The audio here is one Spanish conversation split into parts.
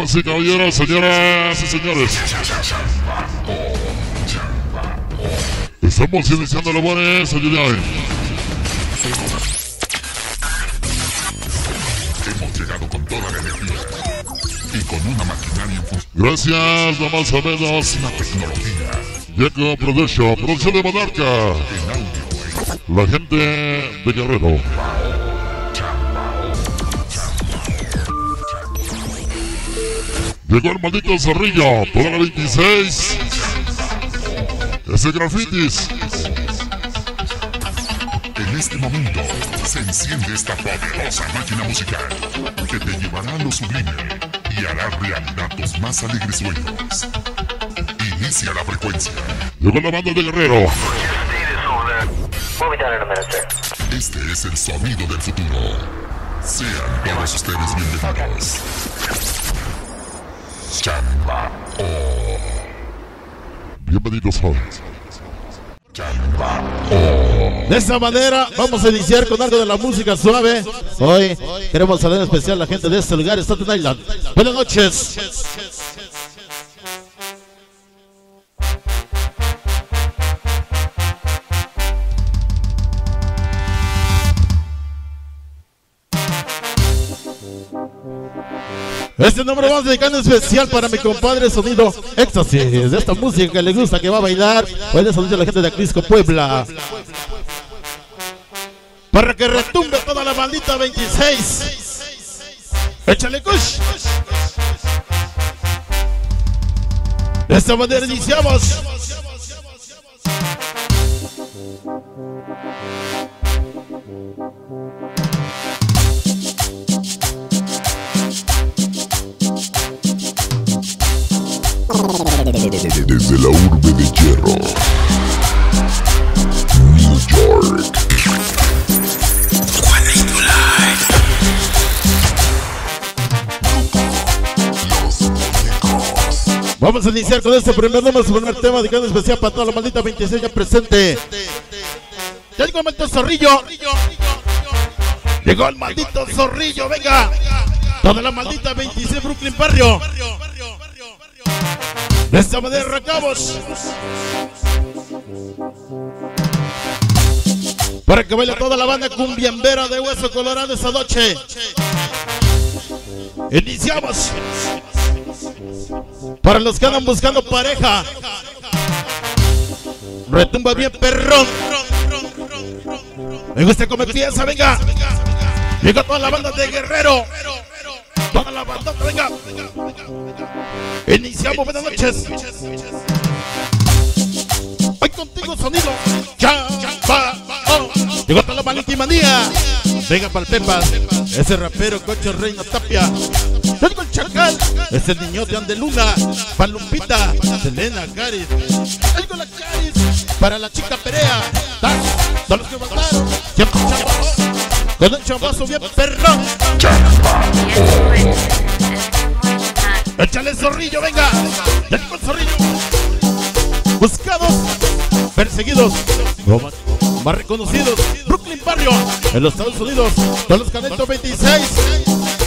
Damas y caballeros, señoras y señores. Estamos iniciando labores Yudai. Hemos llegado con toda la energía y con una maquinaria Gracias, damas y menos. la tecnología Yeco Production, producción de Monarca. La gente de Guerrero. Llegó el maldito zorrillo, toda la 26. Ese grafitis. En este momento se enciende esta poderosa máquina musical que te llevará a lo sublime y hará realidad tus más alegres sueños. Inicia la frecuencia. Llegó la banda de Guerrero. Este es el sonido del futuro. Sean todos ustedes bienvenidos. Chamba O. Bienvenidos a Chamba De esta manera vamos a iniciar con algo de la música suave. Hoy queremos saludar en especial a la gente de este lugar, Staten Island. Buenas noches. Este número vamos dedicando especial para mi compadre Sonido Éxtasis, de esta música que le gusta, que va a bailar. Hoy le saludo a la gente de Acrisco, Puebla. Para que retumbe toda la maldita 26. Échale kush. De esta manera iniciamos. Desde la urbe de hierro. New York. Vamos a iniciar con este primer número, su primer tema, dedicado en especial para toda la maldita 26 ya presente. Ya llegó el maldito zorrillo. Llegó el maldito zorrillo, venga. Toda la maldita 26 Brooklyn Barrio. De esta manera arrancamos. Para que baile toda la banda cumbiambera de Hueso Colorado esta noche. Iniciamos. Para los que andan buscando pareja. Retumba bien perrón. Me gusta como piensa, venga. Llega toda la banda de Guerrero. Toda la banda, venga. Iniciamos, buenas noches. Hoy contigo sonido. Ya va. oh. Llegó toda la maldita manía. Venga para el Pepas. Ese rapero Cocho Reina Tapia. Llegó el Chacal. Ese niño de Andeluna. Palumpita. Selena Caris. Llegó la Caris. Para la chica Perea. Todos los que mandaron. Siempre chavos. Con un chavazo bien perrón. Échale zorrillo, venga. Ya el zorrillo. Buscados, perseguidos, más, reconocidos. Brooklyn Barrio, en los Estados Unidos. Todos los canetos 26.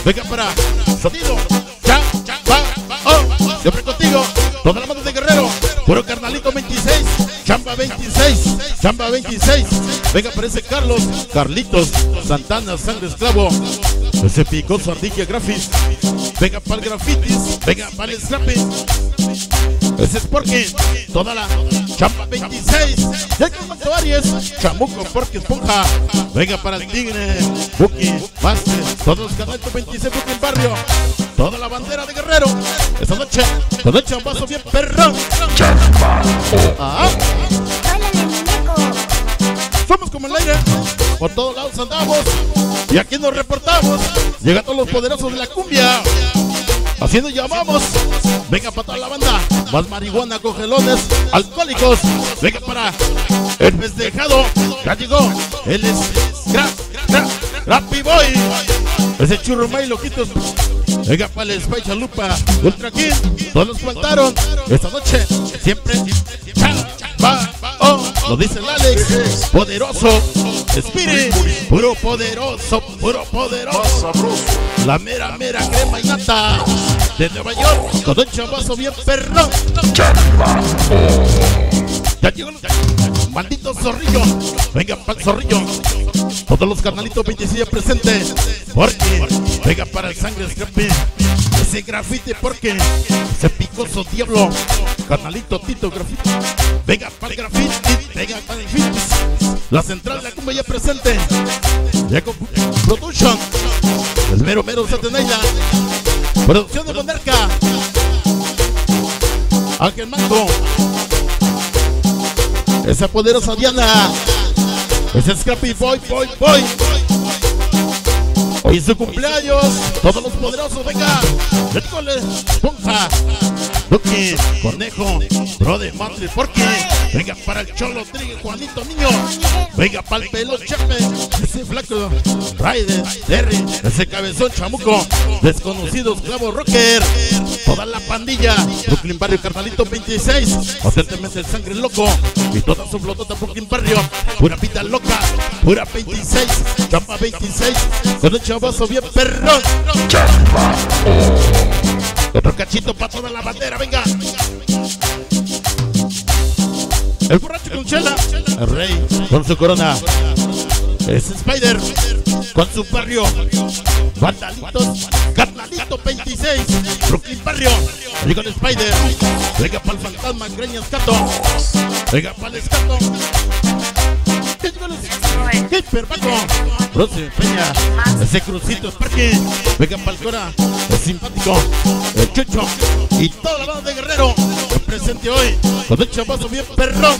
Venga para sonido. Ya, va, oh, siempre contigo. Toda la mano de guerrero. Puro carnalito 26. Chamba 26. Chamba 26. Venga, aparece Carlos. Carlitos. Santana, sangre esclavo. Ese picoso ardilla grafis. Venga para el grafitis. Venga para el scrapping. Ese es porque toda la chamba 26. Ya con Manto Aries, Chamuco, Porque Esponja. Venga para el Tigre, Buki, Master, todos los canales 26 Buki en barrio. Toda la bandera de Guerrero. Esta noche, con el chambazo bien perrón. Ah, somos como el aire. Por todos lados andamos. Y aquí nos reportamos. Llegan todos los poderosos de la cumbia. Haciendo llamamos. Venga para toda la banda. Más marihuana, cogelones, alcohólicos. Venga para el festejado. Ya llegó. Él es Rappy Boy. Ese churro may loquitos. Venga para el Spy Chalupa. Ultra King. Todos los faltaron. Esta noche siempre. Va, oh. Lo dice el Alex. Poderoso. Spirit. Puro poderoso. Puro poderoso. La mera, mera crema y nata. de Nueva York con un chavazo bien perro. Ya llegó maldito zorrillo. Venga el zorrillo. Todos los carnalitos 26 presentes. Porque venga para el sangre scrappy. Ese grafite porque ese picoso diablo. Carnalito Tito grafite. Venga para el grafite. Venga para el grafite. La central de la cumbia ya presente. Jacob Production. El mero mero Satenaida. Producción de Monarca. Ángel Manco. Esa poderosa Diana. Ese Scrappy Boy, Boy, Boy. Hoy es su cumpleaños. Todos los poderosos, venga. École, Ponja. Duque, Conejo, Brode, Madre, porque venga para el Cholo, Trigue, Juanito Niño, venga para el pelo Chape, ese flaco, Ryder, Terry, ese cabezón chamuco, desconocidos, clavo rocker, toda la pandilla, Brooklyn Barrio, Carnalito 26, auténticamente el sangre loco, y toda su flotota Brooklyn Barrio, pura pita loca, pura 26, chamba 26, con un chavazo bien perrón. Otro cachito para toda la bandera, venga. El borracho con chela. El rey con su corona. Es Spider con su barrio. Vandalitos. Carnalito 26. Brooklyn Barrio. Llega el Spider. Venga para el fantasma. Greñas Cato. Venga para el escato. Hyper Paco, Rosy Peña, ese crucito es parque, venga para el Cora, es simpático, el Chucho y toda la banda de Guerrero presente hoy con un chavazo bien perrón.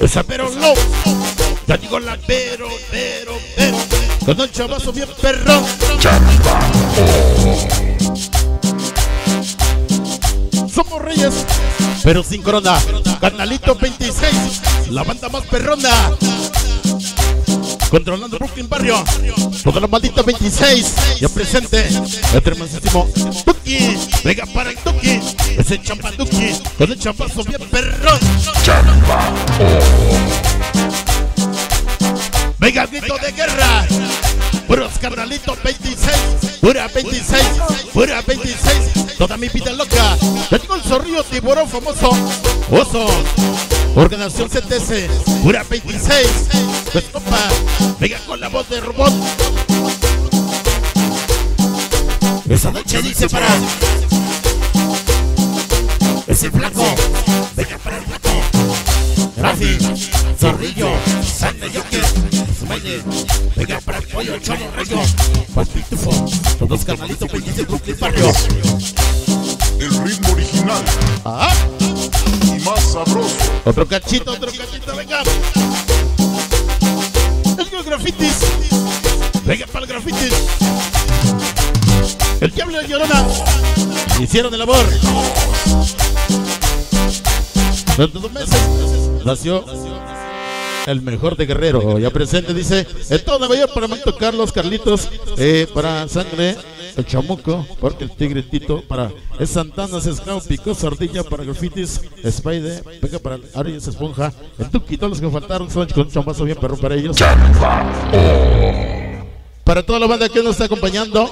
Esa pero no, ya digo la pero, pero, pero, con un chavazo bien perrón. Somos reyes, pero sin corona. Carnalito 26, la banda más perrona. Controlando Brooklyn Barrio, toda la maldita 26, ya presente, el tremendísimo Tuki, venga para el Tuki, ese champanduki, con el champazo bien perrón. Venga, grito de guerra, puros carnalitos 26, pura 26, pura 26, toda mi vida loca. Ya tengo el zorrillo tiburón famoso, oso, organización CTC, pura 26, pues copa, venga con la voz de robot. Esa noche dice para ese flaco, venga para el flaco. Rafi, zorrillo, Venga para el pollo, cholo, rayo, Juan Pitufo, todos carnalitos pendientes de Brooklyn Barrio. El ritmo original Ah, y más sabroso. otro cachito, otro cachito, venga. El grafitis, venga para el grafitis. El diablo de Llorona, hicieron el amor. Durante dos meses nació el mejor de Guerrero. Ya presente, dice, en todo Nueva York para Manto Carlos, Carlitos, eh, para Sangre, el Chamuco, porque el Tigre Tito, para es Santana, Sescao, Pico, Sardilla, para Grafitis, Spider, venga para Arias Esponja, el Tuki, todos los que faltaron, son con un chambazo bien perro para ellos. Para toda la banda que nos está acompañando,